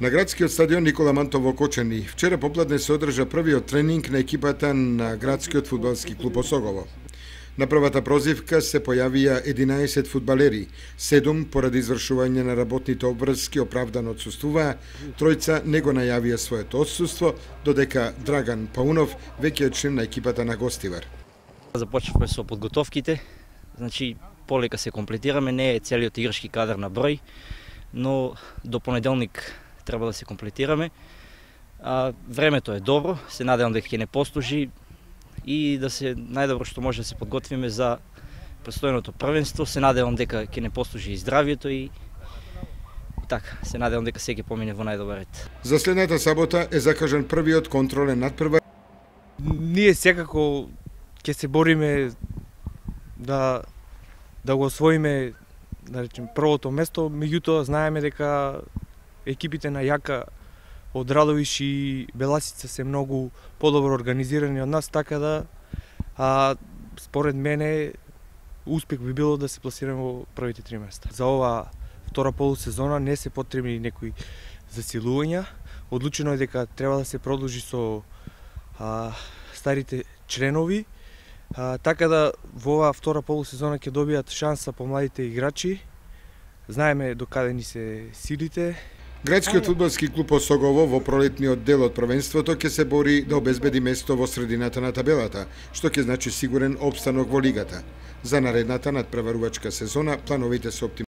На градскиот стадион Никола Мантов во Кочани вчера попладне се одржа првиот тренинг на екипата на градскиот фудбалски клуб Осогово. На првата прозивка се појавија 11 фудбалери, 7 поради извршување на работните обврски оправдано отсуствуваа, тројца не го најавија своето отсуство, додека Драган Паунов веќе е член на екипата на Гостивар. Започнавме со подготовките, значи полека се комплетираме, не е целиот играчки кадар на број, но до понеделник треба да се комплетираме. А, времето е добро, се надевам дека ќе не послужи и да се најдобро што може да се подготвиме за престојното првенство. Се надевам дека ќе не послужи и здравието и така, се надевам дека секи помине во најдобар ред. За следната сабота е закажан првиот контролен надпрва. Ние секако ќе се бориме да да го освоиме да речем првото место, меѓутоа знаеме дека екипите на Јака од Радовиш и Беласица се многу подобро организирани од нас, така да а, според мене успех би било да се пласираме во првите три места. За ова втора полусезона не се потребни некои засилувања. Одлучено е дека треба да се продолжи со а, старите членови, а, така да во оваа втора полусезона ќе добијат шанса помладите играчи. Знаеме докаде ни се силите. Градскиот фудбалски клуб Осогово во пролетниот дел од првенството ќе се бори да обезбеди место во средината на табелата, што ќе значи сигурен обстанок во лигата. За наредната надпреварувачка сезона плановите се оптимизирани